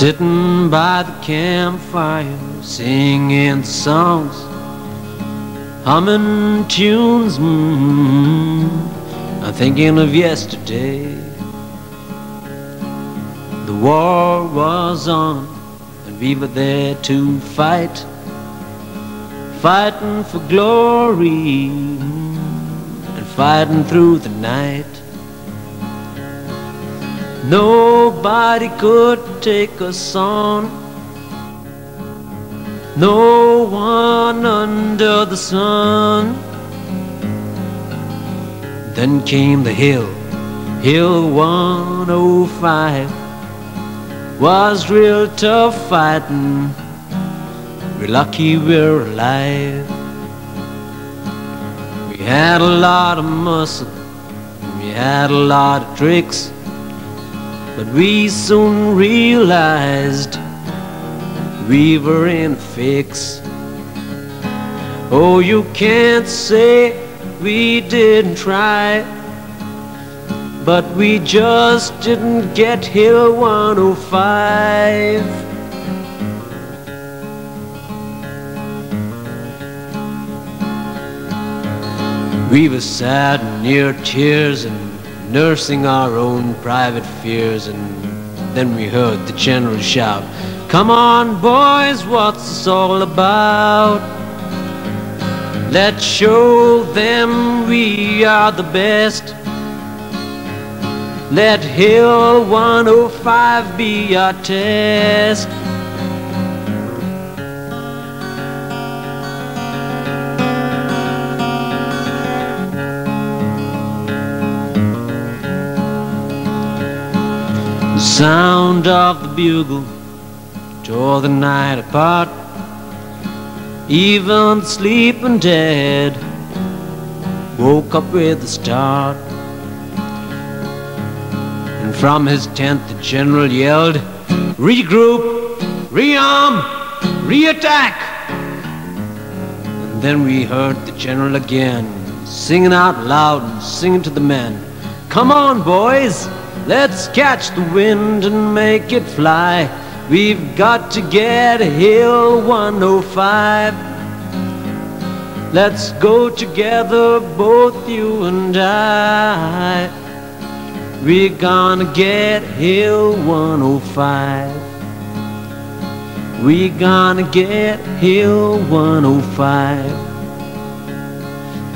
Sitting by the campfire, singing songs, humming tunes. Mm, I'm thinking of yesterday. The war was on, and we were there to fight, fighting for glory, and fighting through the night. Nobody could take us on. No one under the sun. Then came the hill, Hill 105. Was real tough fighting. We're lucky we're alive. We had a lot of muscle, we had a lot of tricks. But we soon realized we were in a fix. Oh, you can't say we didn't try, but we just didn't get Hill 105. We were sad and near tears and nursing our own private fears, and then we heard the general shout, Come on, boys, what's this all about? Let's show them we are the best. Let Hill 105 be our test. The sound of the bugle tore the night apart. Even the sleeping dead woke up with a start. And from his tent the general yelled, Regroup, rearm, reattack. And then we heard the general again, singing out loud and singing to the men, Come on, boys! Let's catch the wind and make it fly. We've got to get Hill 105. Let's go together, both you and I. We're gonna get Hill 105. We're gonna get Hill 105.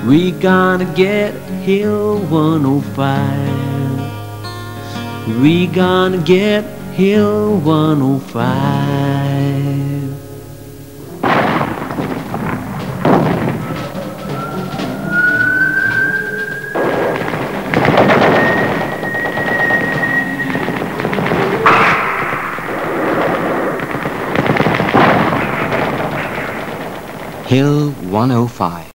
We gonna get Hill 105. We gonna get Hill 105. Hill 105.